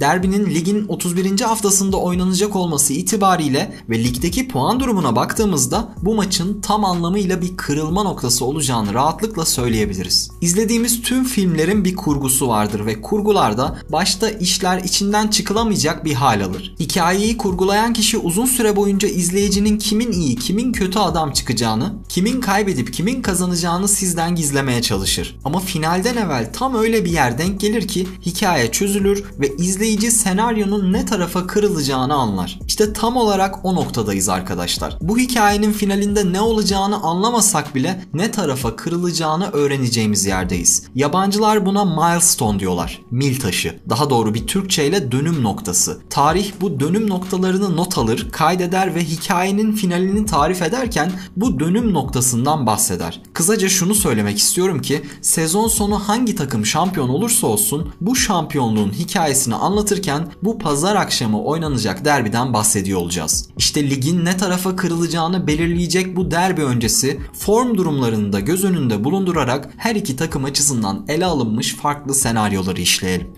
Derbinin ligin 31. haftasında oynanacak olması itibariyle ve ligdeki puan durumuna baktığımızda bu maçın tam anlamıyla bir kırılma noktası olacağını rahatlıkla söyleyebiliriz. İzlediğimiz tüm filmlerin bir kurgusu vardır ve kurgularda başta işler içinden çıkılamayacak bir hal alır. Hikayeyi kurgulayan kişi uzun süre boyunca izleyicinin kimin iyi, kimin kötü adam çıkacağını, kimin kaybedip kimin kazanacağını sizden gizlemeye çalışır. Ama finalden evvel tam öyle bir yer denk gelir ki hikaye çözülür ve izleyici senaryonun ne tarafa kırılacağını anlar. İşte tam olarak o noktadayız arkadaşlar. Bu hikayenin finalinde ne olacağını anlamasak bile ne tarafa kırılacağını öğreneceğimiz yerdeyiz. Yabancılar buna milestone diyorlar. Mil taşı. Daha doğru bir Türkçe ile dönüm noktası. Tarih bu dönüm noktalarını not alır, kaydeder ve hikayenin finalini tarif ederken bu dönüm noktasından bahseder. Kısaca şunu söylemek istiyorum ki sezon sonu hangi takım şampiyon olursa olsun bu şampiyonluğun hikayesini anlatırken bu pazar akşamı oynanacak derbiden bahsediyor olacağız. İşte ligin ne tarafa kırılacağını belirleyecek bu derbi öncesi form durumlarını da göz önünde bulundurarak her iki takım açısından ele alınmış farklı senaryoları işleyelim.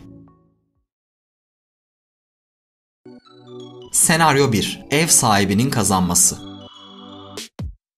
Senaryo 1. Ev sahibinin kazanması.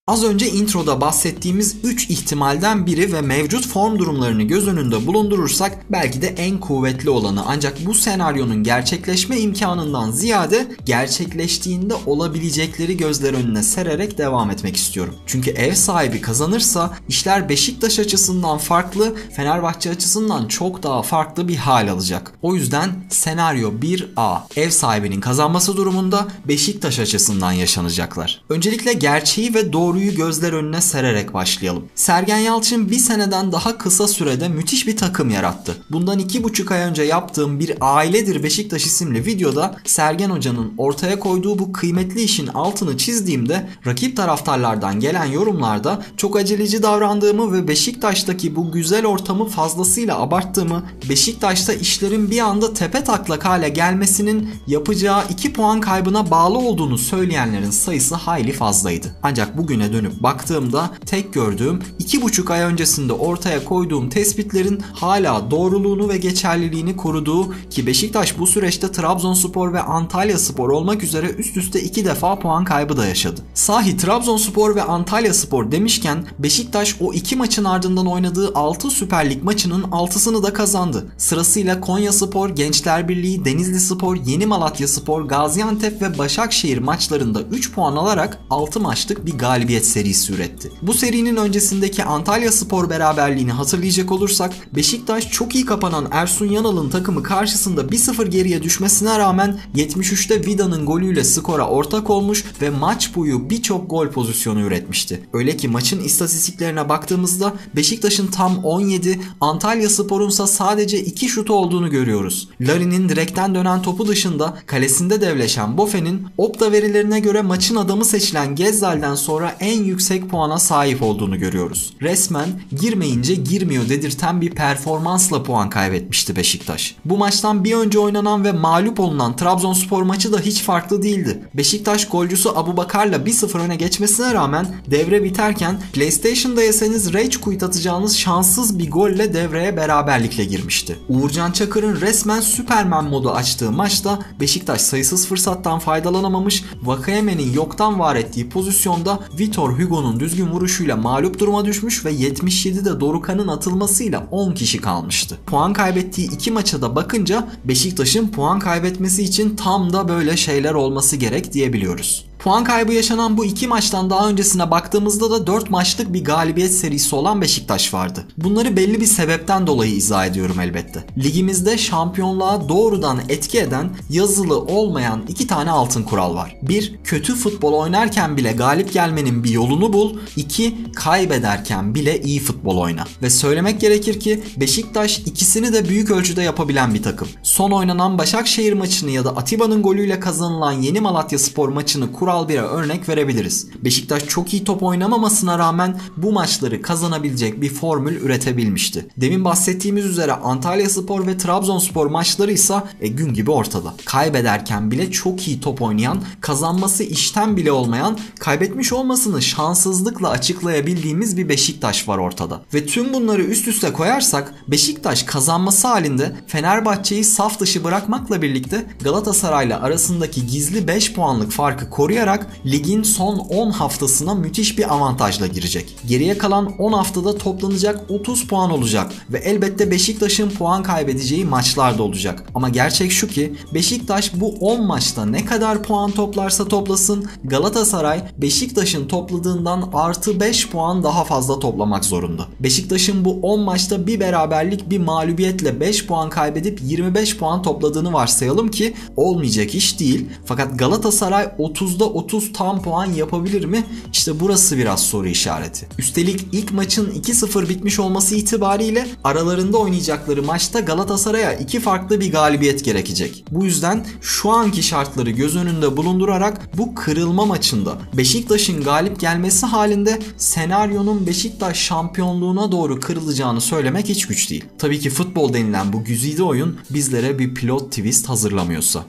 Az önce introda bahsettiğimiz 3 ihtimalden biri ve mevcut form durumlarını göz önünde bulundurursak belki de en kuvvetli olanı ancak bu senaryonun gerçekleşme imkanından ziyade gerçekleştiğinde olabilecekleri gözler önüne sererek devam etmek istiyorum. Çünkü ev sahibi kazanırsa işler Beşiktaş açısından farklı, Fenerbahçe açısından çok daha farklı bir hal alacak. O yüzden senaryo 1A ev sahibinin kazanması durumunda Beşiktaş açısından yaşanacaklar. Öncelikle gerçeği ve doğru doğruyu gözler önüne sererek başlayalım. Sergen Yalçın bir seneden daha kısa sürede müthiş bir takım yarattı. Bundan iki buçuk ay önce yaptığım bir Ailedir Beşiktaş isimli videoda Sergen Hoca'nın ortaya koyduğu bu kıymetli işin altını çizdiğimde rakip taraftarlardan gelen yorumlarda çok aceleci davrandığımı ve Beşiktaş'taki bu güzel ortamı fazlasıyla abarttığımı, Beşiktaş'ta işlerin bir anda tepe taklak hale gelmesinin yapacağı 2 puan kaybına bağlı olduğunu söyleyenlerin sayısı hayli fazlaydı. Ancak bugüne güne dönüp baktığımda tek gördüğüm 2,5 ay öncesinde ortaya koyduğum tespitlerin hala doğruluğunu ve geçerliliğini koruduğu ki Beşiktaş bu süreçte Trabzonspor ve Antalya Spor olmak üzere üst üste iki defa puan kaybı da yaşadı. Sahi Trabzonspor ve Antalya Spor demişken Beşiktaş o iki maçın ardından oynadığı 6 Süper Lig maçının 6'sını da kazandı. Sırasıyla Konya Spor, Gençler Birliği, Denizli Spor, Yeni Malatya Spor, Gaziantep ve Başakşehir maçlarında 3 puan alarak 6 maçlık bir galibiyet galibiyet serisi üretti. Bu serinin öncesindeki Antalya Spor beraberliğini hatırlayacak olursak Beşiktaş çok iyi kapanan Ersun Yanal'ın takımı karşısında 1-0 geriye düşmesine rağmen 73'te Vida'nın golüyle skora ortak olmuş ve maç boyu birçok gol pozisyonu üretmişti. Öyle ki maçın istatistiklerine baktığımızda Beşiktaş'ın tam 17, Antalya Spor'un ise sadece 2 şutu olduğunu görüyoruz. Larin'in direkten dönen topu dışında kalesinde devleşen Bofe'nin Opta verilerine göre maçın adamı seçilen Gezzal'den sonra en yüksek puana sahip olduğunu görüyoruz. Resmen girmeyince girmiyor dedirten bir performansla puan kaybetmişti Beşiktaş. Bu maçtan bir önce oynanan ve mağlup olunan Trabzonspor maçı da hiç farklı değildi. Beşiktaş golcüsü Abu Bakar'la 1-0 öne geçmesine rağmen devre biterken PlayStation'da yeseniz Rage Quit atacağınız şanssız bir golle devreye beraberlikle girmişti. Uğurcan Çakır'ın resmen Superman modu açtığı maçta Beşiktaş sayısız fırsattan faydalanamamış, Vakayeme'nin yoktan var ettiği pozisyonda Vitor Hugo'nun düzgün vuruşuyla mağlup duruma düşmüş ve 77'de Dorukan'ın atılmasıyla 10 kişi kalmıştı. Puan kaybettiği iki maça da bakınca Beşiktaş'ın puan kaybetmesi için tam da böyle şeyler olması gerek diyebiliyoruz. Puan kaybı yaşanan bu iki maçtan daha öncesine baktığımızda da 4 maçlık bir galibiyet serisi olan Beşiktaş vardı. Bunları belli bir sebepten dolayı izah ediyorum elbette. Ligimizde şampiyonluğa doğrudan etki eden yazılı olmayan iki tane altın kural var. Bir, kötü futbol oynarken bile galip gelmenin bir yolunu bul. İki, kaybederken bile iyi futbol oyna. Ve söylemek gerekir ki Beşiktaş ikisini de büyük ölçüde yapabilen bir takım. Son oynanan Başakşehir maçını ya da Atiba'nın golüyle kazanılan Yeni Malatya Spor maçını kural 1'e örnek verebiliriz. Beşiktaş çok iyi top oynamamasına rağmen bu maçları kazanabilecek bir formül üretebilmişti. Demin bahsettiğimiz üzere Antalya Spor ve Trabzonspor maçları ise e, gün gibi ortada. Kaybederken bile çok iyi top oynayan, kazanması işten bile olmayan, kaybetmiş olmasını şanssızlıkla açıklayabildiğimiz bir Beşiktaş var ortada. Ve tüm bunları üst üste koyarsak Beşiktaş kazanması halinde Fenerbahçe'yi saf dışı bırakmakla birlikte Galatasaray'la arasındaki gizli 5 puanlık farkı koruyarak ligin son 10 haftasına müthiş bir avantajla girecek. Geriye kalan 10 haftada toplanacak 30 puan olacak ve elbette Beşiktaş'ın puan kaybedeceği maçlar da olacak. Ama gerçek şu ki Beşiktaş bu 10 maçta ne kadar puan toplarsa toplasın Galatasaray Beşiktaş'ın topladığından artı 5 puan daha fazla toplamak zorunda. Beşiktaş'ın bu 10 maçta bir beraberlik bir mağlubiyetle 5 puan kaybedip 25 puan topladığını varsayalım ki olmayacak iş değil. Fakat Galatasaray 30'da 30 tam puan yapabilir mi? İşte burası biraz soru işareti. Üstelik ilk maçın 2-0 bitmiş olması itibariyle aralarında oynayacakları maçta Galatasaray'a iki farklı bir galibiyet gerekecek. Bu yüzden şu anki şartları göz önünde bulundurarak bu kırılma maçında Beşiktaş'ın galip gelmesi halinde senaryonun Beşiktaş şampiyonluğuna doğru kırılacağını söylemek hiç güç değil. Tabii ki futbol denilen bu güzide oyun bizlere bir pilot twist hazırlamıyorsa.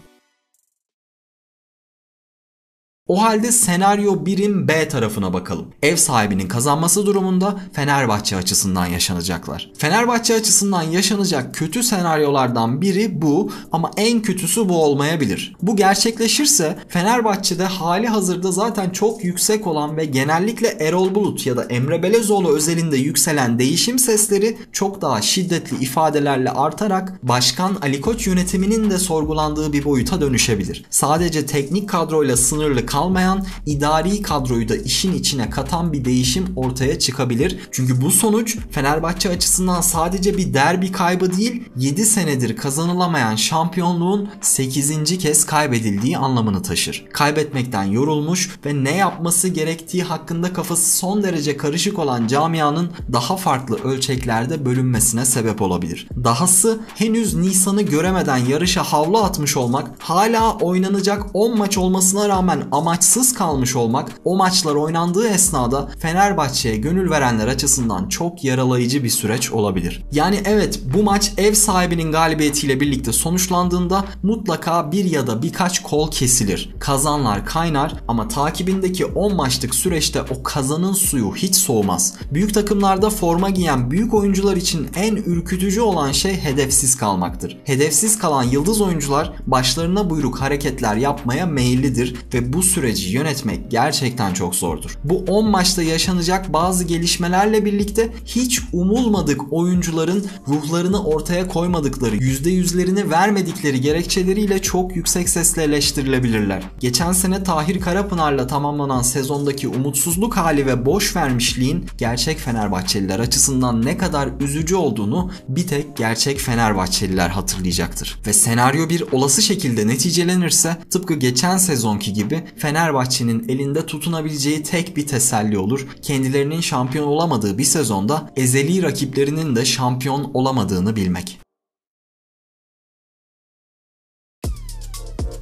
O halde senaryo 1'in B tarafına bakalım. Ev sahibinin kazanması durumunda Fenerbahçe açısından yaşanacaklar. Fenerbahçe açısından yaşanacak kötü senaryolardan biri bu ama en kötüsü bu olmayabilir. Bu gerçekleşirse Fenerbahçe'de hali hazırda zaten çok yüksek olan ve genellikle Erol Bulut ya da Emre Belezoğlu özelinde yükselen değişim sesleri çok daha şiddetli ifadelerle artarak Başkan Ali Koç yönetiminin de sorgulandığı bir boyuta dönüşebilir. Sadece teknik kadroyla sınırlı kalmayan idari kadroyu da işin içine katan bir değişim ortaya çıkabilir. Çünkü bu sonuç Fenerbahçe açısından sadece bir derbi kaybı değil 7 senedir kazanılamayan şampiyonluğun 8. kez kaybedildiği anlamını taşır. Kaybetmekten yorulmuş ve ne yapması gerektiği hakkında kafası son derece karışık olan camianın daha farklı ölçeklerde bölünmesine sebep olabilir. Dahası henüz Nisan'ı göremeden yarışa havlu atmış olmak, hala oynanacak 10 maç olmasına rağmen amaçsız kalmış olmak o maçlar oynandığı esnada Fenerbahçe'ye gönül verenler açısından çok yaralayıcı bir süreç olabilir. Yani evet bu maç ev sahibinin galibiyetiyle birlikte sonuçlandığında mutlaka bir ya da birkaç kol kesilir. Kazanlar kaynar ama takibindeki 10 maçlık süreçte o kazanın suyu hiç soğumaz. Büyük takımlarda forma giyen büyük oyuncular için en ürkütücü olan şey hedefsiz kalmaktır. Hedefsiz kalan yıldız oyuncular başlarına buyruk hareketler yapmaya meyillidir ve bu süreci yönetmek gerçekten çok zordur. Bu 10 maçta yaşanacak bazı gelişmelerle birlikte hiç umulmadık oyuncuların ruhlarını ortaya koymadıkları, %100'lerini vermedikleri gerekçeleriyle çok yüksek sesle eleştirilebilirler. Geçen sene Tahir Karapınar'la tamamlanan sezondaki umutsuzluk hali ve boş vermişliğin gerçek Fenerbahçeliler açısından ne kadar üzücü olduğunu bir tek gerçek Fenerbahçeliler hatırlayacaktır. Ve senaryo bir olası şekilde neticelenirse tıpkı geçen sezonki gibi Fenerbahçe'nin elinde tutunabileceği tek bir teselli olur. Kendilerinin şampiyon olamadığı bir sezonda ezeli rakiplerinin de şampiyon olamadığını bilmek.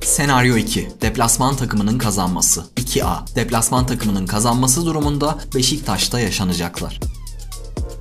Senaryo 2. Deplasman takımının kazanması. 2A. Deplasman takımının kazanması durumunda Beşiktaş'ta yaşanacaklar.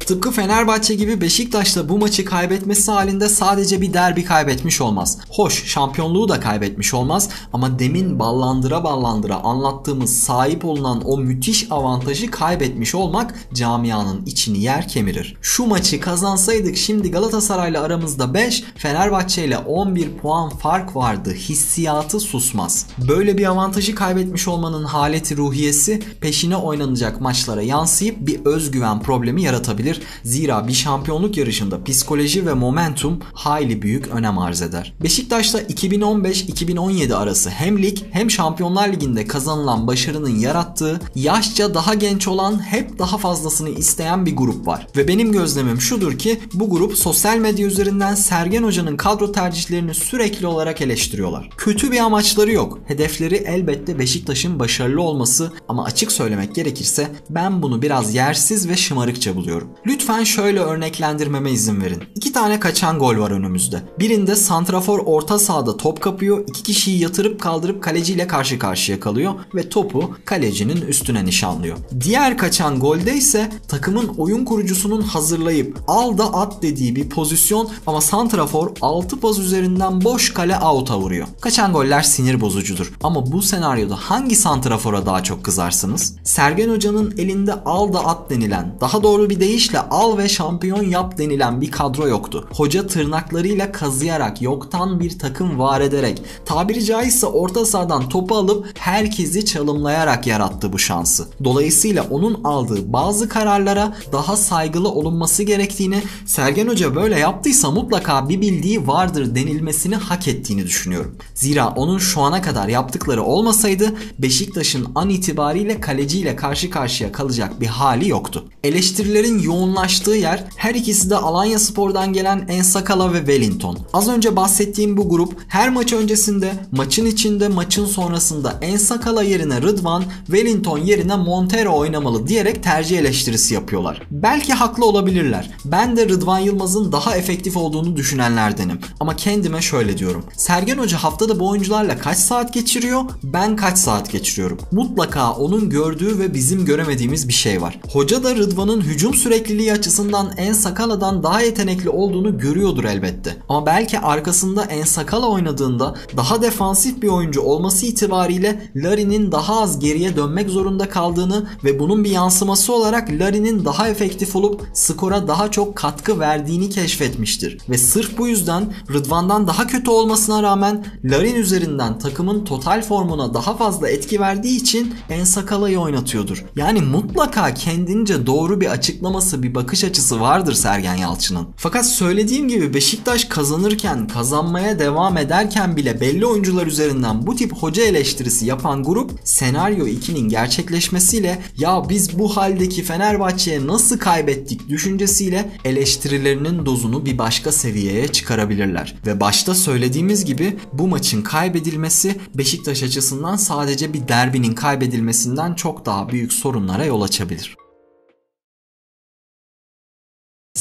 Tıpkı Fenerbahçe gibi Beşiktaş da bu maçı kaybetmesi halinde sadece bir derbi kaybetmiş olmaz. Hoş şampiyonluğu da kaybetmiş olmaz ama demin ballandıra ballandıra anlattığımız sahip olunan o müthiş avantajı kaybetmiş olmak camianın içini yer kemirir. Şu maçı kazansaydık şimdi Galatasaray'la aramızda 5, Fenerbahçe ile 11 puan fark vardı hissiyatı susmaz. Böyle bir avantajı kaybetmiş olmanın haleti ruhiyesi peşine oynanacak maçlara yansıyıp bir özgüven problemi yaratabilir Zira bir şampiyonluk yarışında psikoloji ve momentum hayli büyük önem arz eder. Beşiktaş'ta 2015-2017 arası hem lig hem Şampiyonlar Ligi'nde kazanılan başarının yarattığı yaşça daha genç olan hep daha fazlasını isteyen bir grup var. Ve benim gözlemim şudur ki bu grup sosyal medya üzerinden Sergen Hoca'nın kadro tercihlerini sürekli olarak eleştiriyorlar. Kötü bir amaçları yok. Hedefleri elbette Beşiktaş'ın başarılı olması ama açık söylemek gerekirse ben bunu biraz yersiz ve şımarıkça buluyorum. Lütfen şöyle örneklendirmeme izin verin. İki tane kaçan gol var önümüzde. Birinde santrafor orta sahada top kapıyor, iki kişiyi yatırıp kaldırıp kaleciyle karşı karşıya kalıyor ve topu kalecinin üstüne nişanlıyor. Diğer kaçan golde ise takımın oyun kurucusunun hazırlayıp al da at dediği bir pozisyon ama santrafor 6 pas üzerinden boş kale out'a vuruyor. Kaçan goller sinir bozucudur ama bu senaryoda hangi santrafora daha çok kızarsınız? Sergen Hoca'nın elinde al da at denilen, daha doğru bir deyişle al ve şampiyon yap denilen bir kadro yoktu. Hoca tırnaklarıyla kazıyarak, yoktan bir takım var ederek, tabiri caizse orta sahadan topu alıp herkesi çalımlayarak yarattı bu şansı. Dolayısıyla onun aldığı bazı kararlara daha saygılı olunması gerektiğini, Sergen Hoca böyle yaptıysa mutlaka bir bildiği vardır denilmesini hak ettiğini düşünüyorum. Zira onun şu ana kadar yaptıkları olmasaydı Beşiktaş'ın an itibariyle kaleciyle karşı karşıya kalacak bir hali yoktu. Eleştirilerin yoğunlaştığı yer her ikisi de Alanya Spor'dan gelen Ensakala ve Wellington. Az önce bahsettiğim bu grup her maç öncesinde, maçın içinde, maçın sonrasında Ensakala yerine Rıdvan, Wellington yerine Montero oynamalı diyerek tercih eleştirisi yapıyorlar. Belki haklı olabilirler. Ben de Rıdvan Yılmaz'ın daha efektif olduğunu düşünenlerdenim. Ama kendime şöyle diyorum. Sergen Hoca haftada bu oyuncularla kaç saat geçiriyor? Ben kaç saat geçiriyorum? Mutlaka onun gördüğü ve bizim göremediğimiz bir şey var. Hoca da Rıdvan'ın hücum sürekliliği açısından En Sakala'dan daha yetenekli olduğunu görüyordur elbette. Ama belki arkasında En Sakala oynadığında daha defansif bir oyuncu olması itibariyle Larry'nin daha az geriye dönmek zorunda kaldığını ve bunun bir yansıması olarak Larry'nin daha efektif olup skora daha çok katkı verdiğini keşfetmiştir. Ve sırf bu yüzden Rıdvan'dan daha kötü olmasına rağmen Larin üzerinden takımın total formuna daha fazla etki verdiği için En Sakala'yı oynatıyordur. Yani mutlaka kendince doğru bir açıklaması, bir bakış açısı vardır Sergen Yalçın'ın. Fakat söylediğim gibi Beşiktaş kazanırken, kazanmaya devam ederken bile belli oyuncular üzerinden bu tip hoca eleştirisi yapan grup senaryo 2'nin gerçekleşmesiyle ya biz bu haldeki Fenerbahçe'ye nasıl kaybettik düşüncesiyle eleştirilerinin dozunu bir başka seviyeye çıkarabilirler. Ve başta söylediğimiz gibi bu maçın kaybedilmesi Beşiktaş açısından sadece bir derbinin kaybedilmesinden çok daha büyük sorunlara yol açabilir.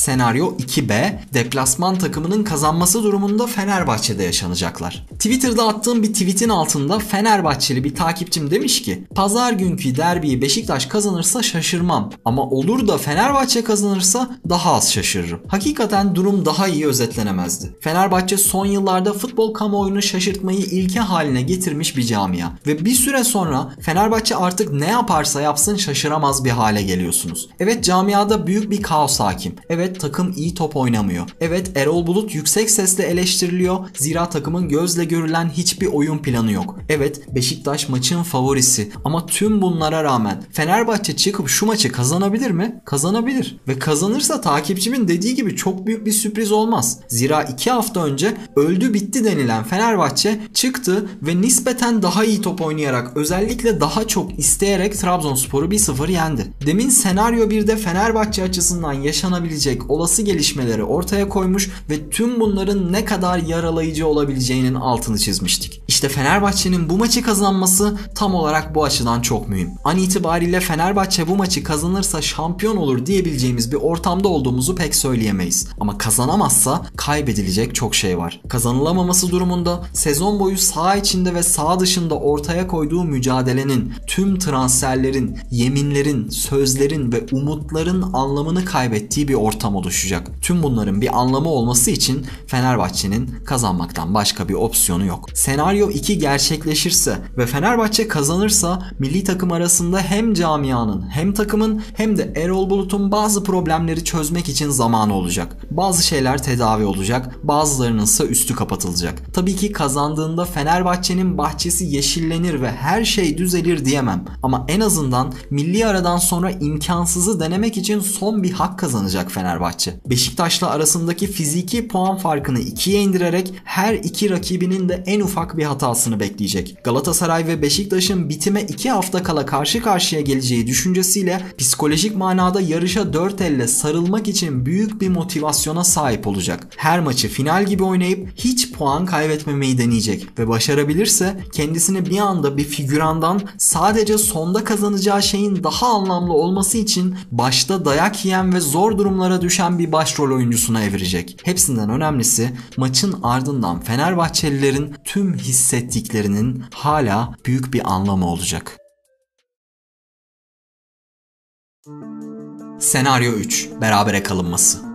Senaryo 2B, deplasman takımının kazanması durumunda Fenerbahçe'de yaşanacaklar. Twitter'da attığım bir tweetin altında Fenerbahçeli bir takipçim demiş ki Pazar günkü derbiyi Beşiktaş kazanırsa şaşırmam ama olur da Fenerbahçe kazanırsa daha az şaşırırım. Hakikaten durum daha iyi özetlenemezdi. Fenerbahçe son yıllarda futbol kamuoyunu şaşırtmayı ilke haline getirmiş bir camia ve bir süre sonra Fenerbahçe artık ne yaparsa yapsın şaşıramaz bir hale geliyorsunuz. Evet camiada büyük bir kaos hakim. Evet Evet takım iyi top oynamıyor. Evet Erol Bulut yüksek sesle eleştiriliyor. Zira takımın gözle görülen hiçbir oyun planı yok. Evet Beşiktaş maçın favorisi ama tüm bunlara rağmen Fenerbahçe çıkıp şu maçı kazanabilir mi? Kazanabilir. Ve kazanırsa takipçimin dediği gibi çok büyük bir sürpriz olmaz. Zira iki hafta önce öldü bitti denilen Fenerbahçe çıktı ve nispeten daha iyi top oynayarak özellikle daha çok isteyerek Trabzonspor'u 1-0 yendi. Demin senaryo 1'de Fenerbahçe açısından yaşanabilecek olabilecek olası gelişmeleri ortaya koymuş ve tüm bunların ne kadar yaralayıcı olabileceğinin altını çizmiştik. İşte Fenerbahçe'nin bu maçı kazanması tam olarak bu açıdan çok mühim. An itibariyle Fenerbahçe bu maçı kazanırsa şampiyon olur diyebileceğimiz bir ortamda olduğumuzu pek söyleyemeyiz. Ama kazanamazsa kaybedilecek çok şey var. Kazanılamaması durumunda sezon boyu sağ içinde ve sağ dışında ortaya koyduğu mücadelenin, tüm transferlerin, yeminlerin, sözlerin ve umutların anlamını kaybettiği bir ortam ortam oluşacak. Tüm bunların bir anlamı olması için Fenerbahçe'nin kazanmaktan başka bir opsiyonu yok. Senaryo 2 gerçekleşirse ve Fenerbahçe kazanırsa milli takım arasında hem camianın hem takımın hem de Erol Bulut'un bazı problemleri çözmek için zamanı olacak. Bazı şeyler tedavi olacak, bazılarının ise üstü kapatılacak. Tabii ki kazandığında Fenerbahçe'nin bahçesi yeşillenir ve her şey düzelir diyemem. Ama en azından milli aradan sonra imkansızı denemek için son bir hak kazanacak Fenerbahçe. Fenerbahçe. Beşiktaş'la arasındaki fiziki puan farkını ikiye indirerek her iki rakibinin de en ufak bir hatasını bekleyecek. Galatasaray ve Beşiktaş'ın bitime iki hafta kala karşı karşıya geleceği düşüncesiyle psikolojik manada yarışa dört elle sarılmak için büyük bir motivasyona sahip olacak. Her maçı final gibi oynayıp hiç puan kaybetmemeyi deneyecek ve başarabilirse kendisini bir anda bir figürandan sadece sonda kazanacağı şeyin daha anlamlı olması için başta dayak yiyen ve zor durumlara düşen bir başrol oyuncusuna evirecek. Hepsinden önemlisi maçın ardından Fenerbahçelilerin tüm hissettiklerinin hala büyük bir anlamı olacak. Senaryo 3. Berabere kalınması.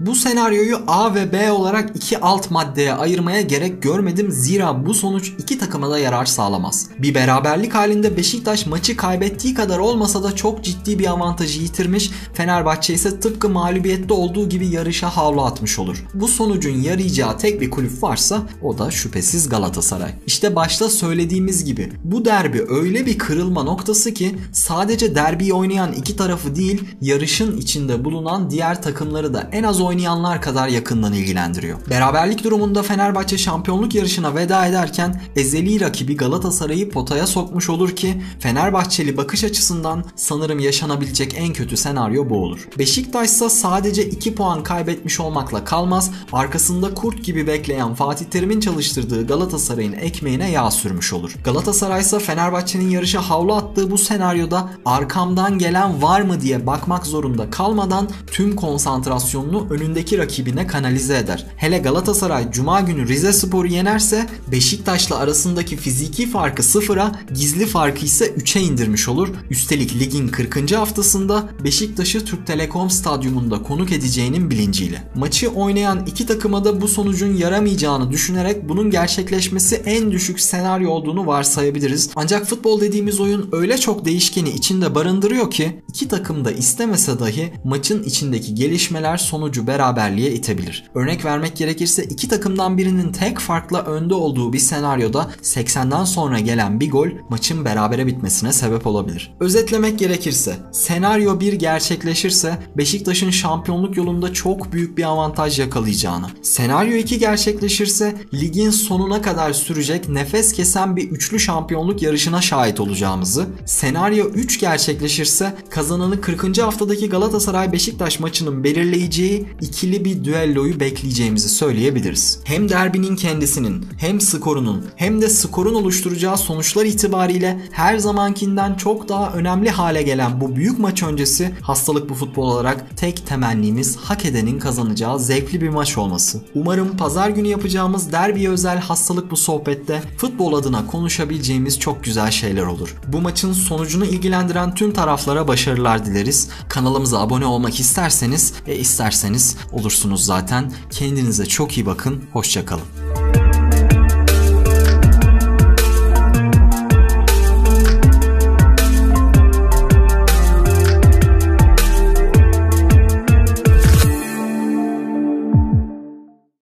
Bu senaryoyu A ve B olarak iki alt maddeye ayırmaya gerek görmedim zira bu sonuç iki takıma da yarar sağlamaz. Bir beraberlik halinde Beşiktaş maçı kaybettiği kadar olmasa da çok ciddi bir avantajı yitirmiş, Fenerbahçe ise tıpkı mağlubiyette olduğu gibi yarışa havlu atmış olur. Bu sonucun yarayacağı tek bir kulüp varsa o da şüphesiz Galatasaray. İşte başta söylediğimiz gibi bu derbi öyle bir kırılma noktası ki sadece derbiyi oynayan iki tarafı değil yarışın içinde bulunan diğer takımları da en az oynayanlar kadar yakından ilgilendiriyor. Beraberlik durumunda Fenerbahçe şampiyonluk yarışına veda ederken ezeli rakibi Galatasaray'ı potaya sokmuş olur ki Fenerbahçeli bakış açısından sanırım yaşanabilecek en kötü senaryo bu olur. Beşiktaş ise sadece 2 puan kaybetmiş olmakla kalmaz, arkasında kurt gibi bekleyen Fatih Terim'in çalıştırdığı Galatasaray'ın ekmeğine yağ sürmüş olur. Galatasaray ise Fenerbahçe'nin yarışa havlu attığı bu senaryoda arkamdan gelen var mı diye bakmak zorunda kalmadan tüm konsantrasyonunu önündeki rakibine kanalize eder. Hele Galatasaray Cuma günü Rize Spor'u yenerse Beşiktaş'la arasındaki fiziki farkı sıfıra, gizli farkı ise 3'e indirmiş olur. Üstelik ligin 40. haftasında Beşiktaş'ı Türk Telekom Stadyumunda konuk edeceğinin bilinciyle. Maçı oynayan iki takıma da bu sonucun yaramayacağını düşünerek bunun gerçekleşmesi en düşük senaryo olduğunu varsayabiliriz. Ancak futbol dediğimiz oyun öyle çok değişkeni içinde barındırıyor ki iki takım da istemese dahi maçın içindeki gelişmeler sonucu beraberliğe itebilir. Örnek vermek gerekirse iki takımdan birinin tek farkla önde olduğu bir senaryoda 80'den sonra gelen bir gol maçın berabere bitmesine sebep olabilir. Özetlemek gerekirse senaryo 1 gerçekleşirse Beşiktaş'ın şampiyonluk yolunda çok büyük bir avantaj yakalayacağını, senaryo 2 gerçekleşirse ligin sonuna kadar sürecek nefes kesen bir üçlü şampiyonluk yarışına şahit olacağımızı, senaryo 3 gerçekleşirse kazananı 40. haftadaki Galatasaray Beşiktaş maçının belirleyeceği ikili bir düelloyu bekleyeceğimizi söyleyebiliriz. Hem derbinin kendisinin hem skorunun hem de skorun oluşturacağı sonuçlar itibariyle her zamankinden çok daha önemli hale gelen bu büyük maç öncesi hastalık bu futbol olarak tek temennimiz hak edenin kazanacağı zevkli bir maç olması. Umarım pazar günü yapacağımız derbi özel hastalık bu sohbette futbol adına konuşabileceğimiz çok güzel şeyler olur. Bu maçın sonucunu ilgilendiren tüm taraflara başarılar dileriz. Kanalımıza abone olmak isterseniz ve isterseniz olursunuz zaten. Kendinize çok iyi bakın. Hoşçakalın.